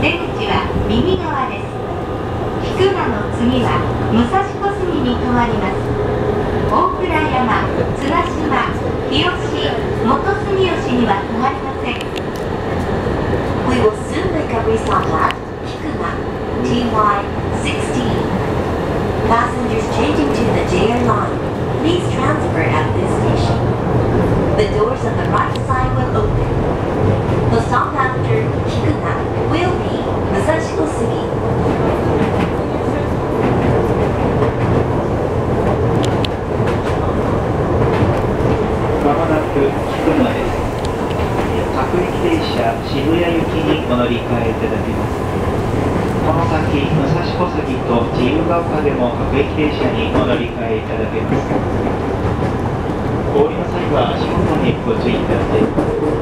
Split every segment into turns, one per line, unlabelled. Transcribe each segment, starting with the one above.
出口は右側です菊間の次は武蔵小杉に変わります大倉山綱島日吉元住吉には変わり
ません We will soon make a restart at Kikuma, TY16. Passengers changing to the JR line, please transfer at 乗り換えいただきます。この先武蔵小杉と自由が丘でも各駅停車にお乗り換えいただけます。降りの際は足元にご注意ください。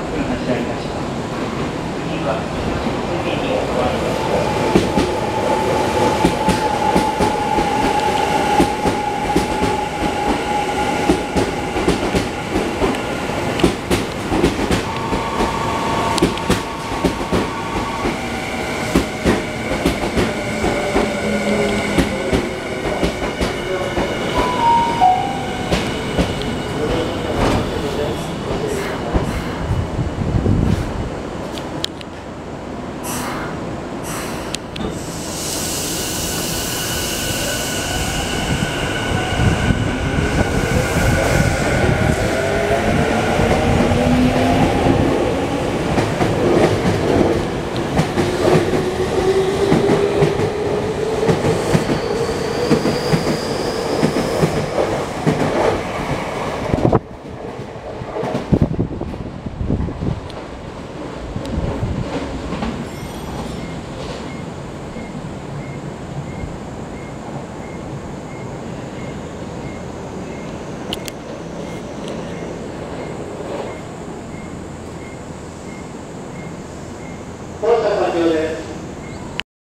発車いたします次は武蔵小杉にお変わります